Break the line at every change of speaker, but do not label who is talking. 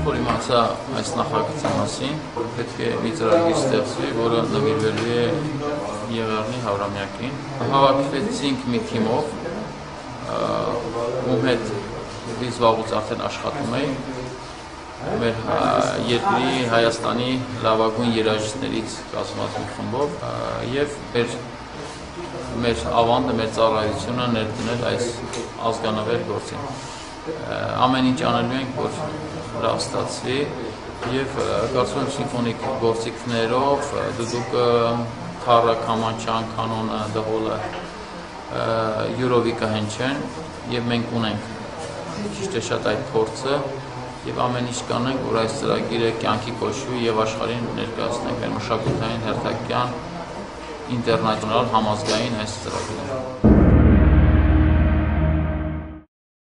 իմացա այս նախագծի մասին, պետք է մի ծրագիր ստեղծվի, որը նվիրվելու է Եղեռնի Հավրամյակին։ Հավաքվեցինք մի թիմով, ում հետ biz վաղուց արդեն աշխատում էի մեր երկրի Հայաստանի լավագույն երաժիշտներից կազմված մի խմբով եւ մեր մեր ավանդը, մեր ծառայությունը ներդնել այս ազգանավեր գործին։ Ամեն ինչ անելու ենք, որ լավ ստացվի եւ կարծում եմ սիմֆոնիկ գործիքներով դուդուկը, թառը, կամանչան, կանոնը, դհոլը յուրովի կհնչեն եւ մենք ունենք ճիշտ է շատ այդ փորձը եւ ամեն ինչ կանենք, որ այս ծրագիրը կյանքի կոչվի եւ աշխարհին ներկայացնենք մեր մշակութային հերթական ինտերնացիոնալ համազգային այս ծրագիրը։